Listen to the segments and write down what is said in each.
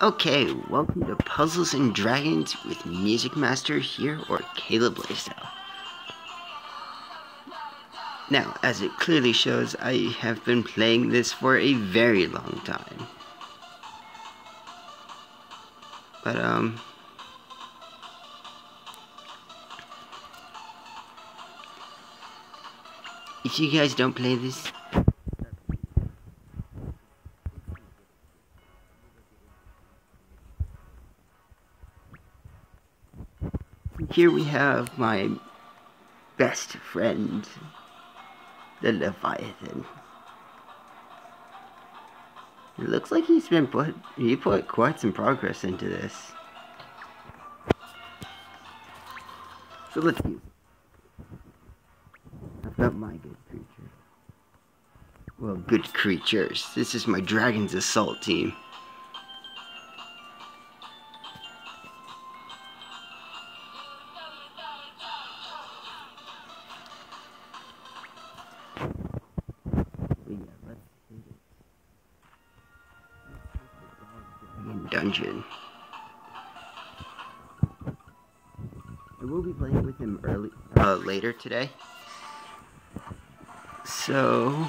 Okay, welcome to Puzzles and Dragons with Music Master here, or Kaleb Blasdell. Now, as it clearly shows, I have been playing this for a very long time. But, um... If you guys don't play this, here we have my best friend, the Leviathan. It looks like he's been put, he put quite some progress into this. So let's use I've got my good creature. Well, good creatures. This is my Dragon's Assault team. Him early, uh, later today. So,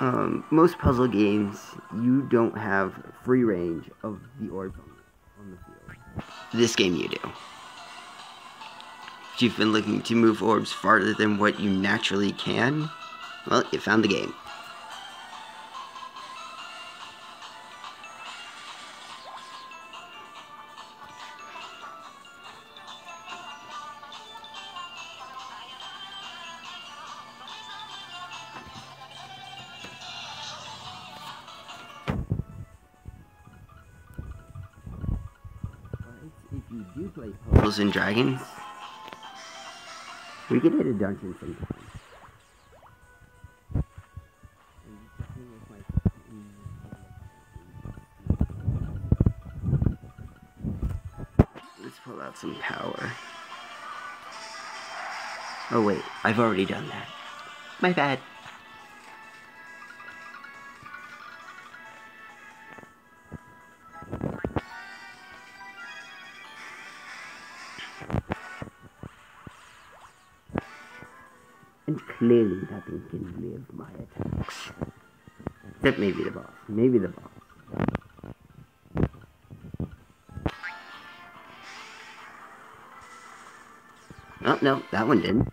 um, most puzzle games, you don't have free range of the orbs on the field. This game you do. If you've been looking to move orbs farther than what you naturally can, well, you found the game. Play Puzzles and Dragons, we can hit a dungeon sometimes. Let's pull out some power. Oh wait, I've already done that. My bad. Clearly nothing can live my attacks. Except maybe the boss. Maybe the boss. Oh, no, that one didn't.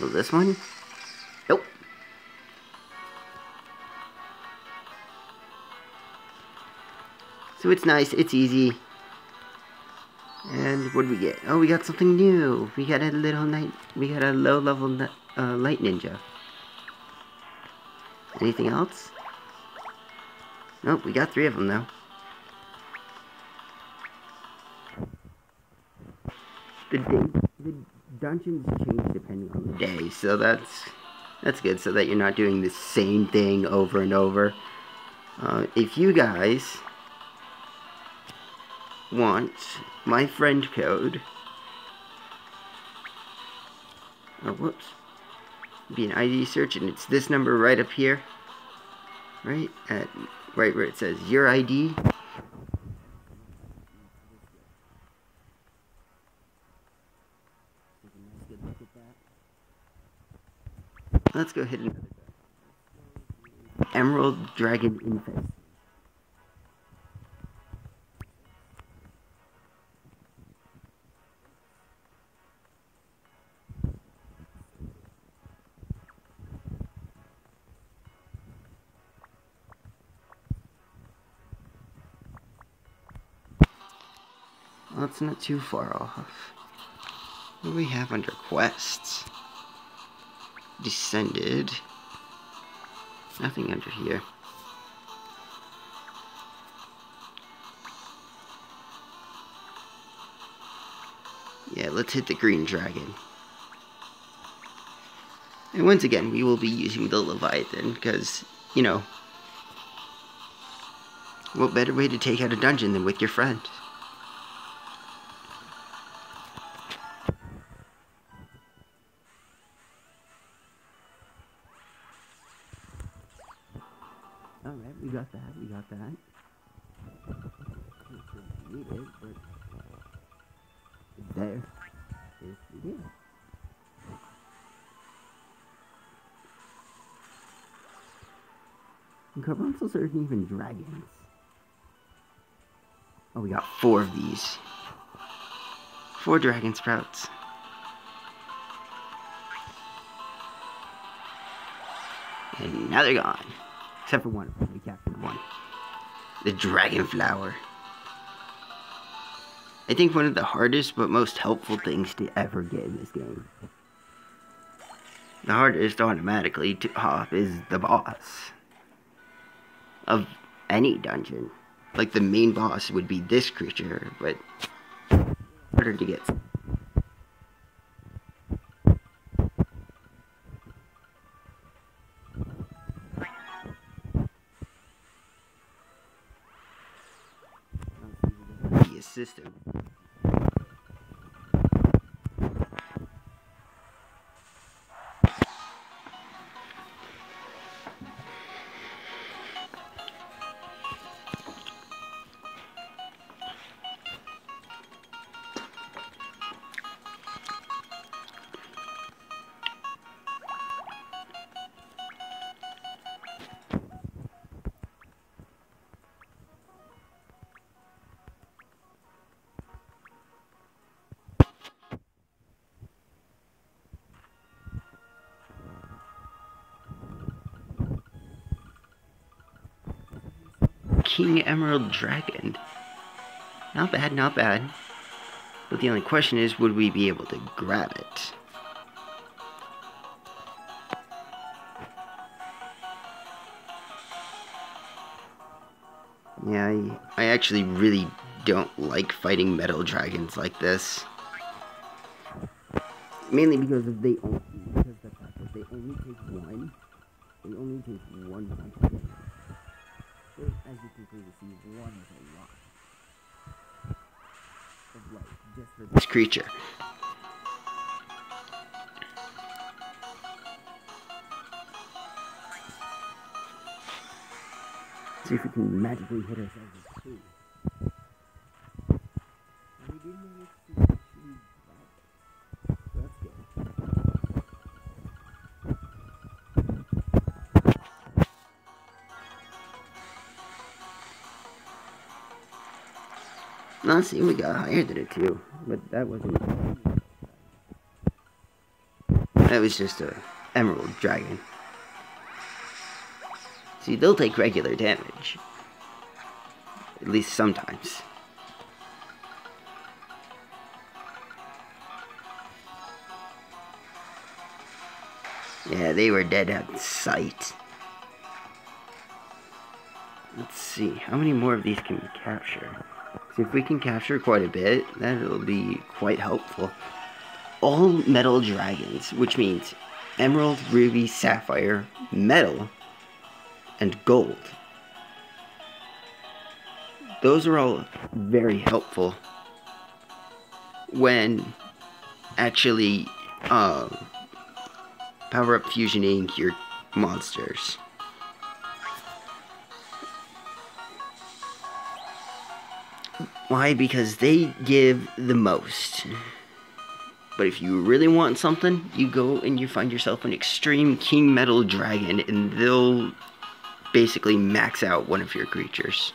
Well, this one? So it's nice, it's easy. And what do we get? Oh, we got something new. We got a little night. We got a low level uh, light ninja. Anything else? Nope, we got three of them though. The day, the dungeons change depending on the day, so that's that's good. So that you're not doing the same thing over and over. Uh, if you guys want my friend code. Oh, whoops. Be an ID search, and it's this number right up here. Right at right where it says your ID. Let's go hit another. Emerald Dragon Infest. Not too far off. What do we have under quests? Descended. Nothing under here. Yeah, let's hit the green dragon. And once again, we will be using the Leviathan, because, you know, what better way to take out a dungeon than with your friend? Got that, we got that. Need it, but there. If we did. And aren't even dragons. Oh, we got four of these. Four dragon sprouts. And now they're gone. Except for one We captured one. The dragon flower. I think one of the hardest but most helpful things to ever get in this game. The hardest automatically to hop is the boss of any dungeon. Like the main boss would be this creature, but harder to get. The King Emerald Dragon. Not bad, not bad. But the only question is, would we be able to grab it? Yeah, I, I actually really don't like fighting metal dragons like this. Mainly because they only because the fact that they only take one. They only take one as you can clearly see, one is a lot of just for this creature. See if we can magically hit ourselves with two. See, we got higher than it too, but that wasn't... That was just a emerald dragon. See, they'll take regular damage. At least sometimes. Yeah, they were dead at sight. Let's see, how many more of these can we capture? So if we can capture quite a bit, that'll be quite helpful. All metal dragons, which means emerald, ruby, sapphire, metal, and gold. Those are all very helpful when actually uh, power up fusioning your monsters. Why? Because they give the most. But if you really want something, you go and you find yourself an extreme king metal dragon, and they'll basically max out one of your creatures.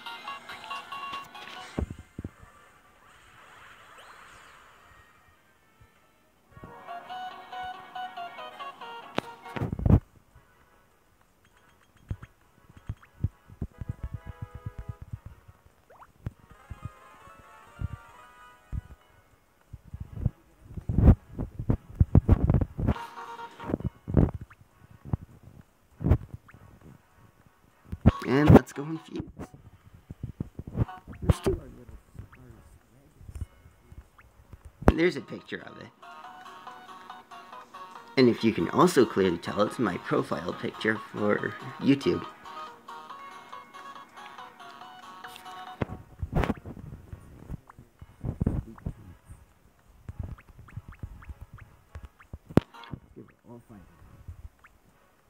And let's go and fuse. There's a picture of it. And if you can also clearly tell, it's my profile picture for YouTube.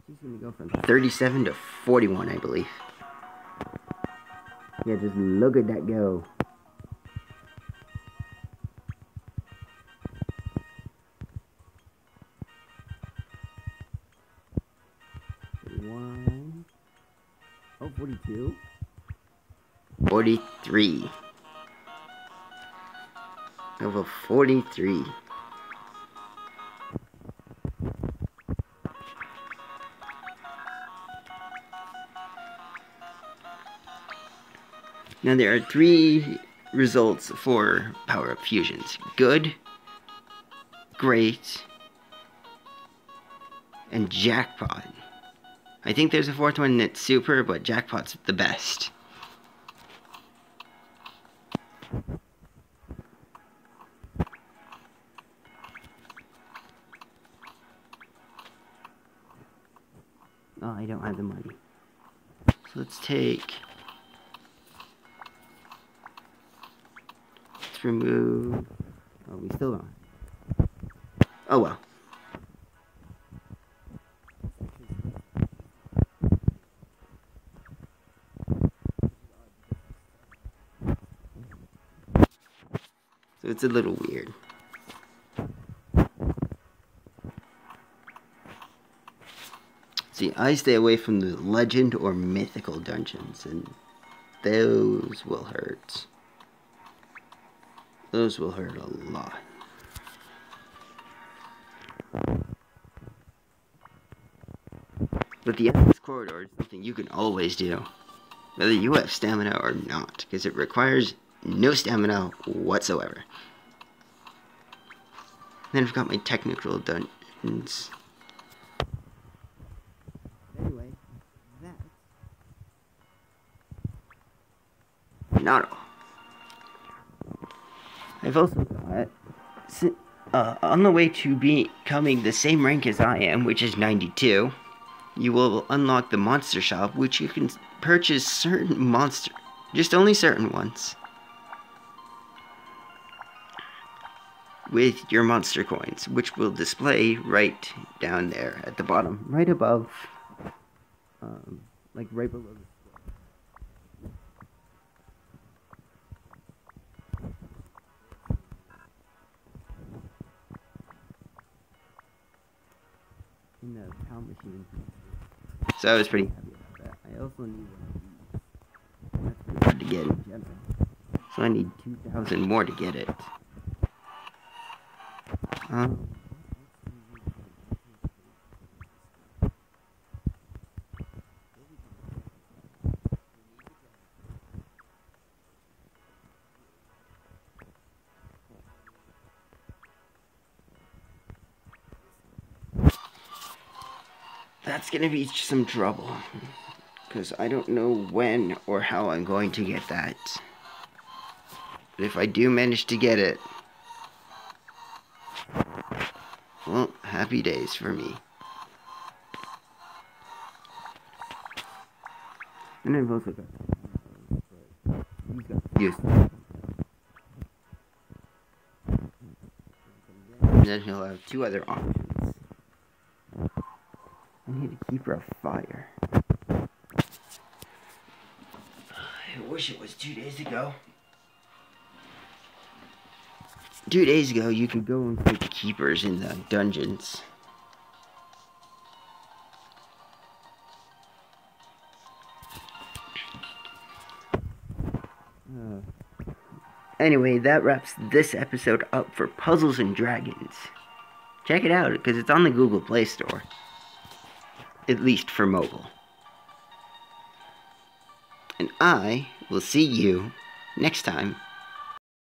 She's to go from 37 to 41, I believe. Yeah, just look at that go. One. Oh, 42. 43. Over 43. Now there are three results for power-up fusions. Good, great, and jackpot. I think there's a fourth one that's super, but jackpot's the best. Oh, I don't have the money. So let's take remove... Oh, we still don't. Oh, well. So it's a little weird. See, I stay away from the legend or mythical dungeons, and those will hurt. Those will hurt a lot. But the endless corridor is something you can always do. Whether you have stamina or not, because it requires no stamina whatsoever. Then I've got my technical dungeons. I've also got, uh, on the way to becoming the same rank as I am, which is 92, you will unlock the monster shop, which you can purchase certain monster, just only certain ones, with your monster coins, which will display right down there at the bottom, right above, um, like right below in the pound. So I was pretty happy about that. I also need one hard to get in general. So I need 2,000 more to get it. Um, that's gonna be some trouble. Because I don't know when or how I'm going to get that. But if I do manage to get it, well, happy days for me. And I've also got yes. And then he'll have two other options. I need to keep her afire. I wish it was two days ago. Two days ago, you could go and put keepers in the dungeons. Uh, anyway, that wraps this episode up for Puzzles and Dragons. Check it out, because it's on the Google Play Store at least for mobile. And I will see you next time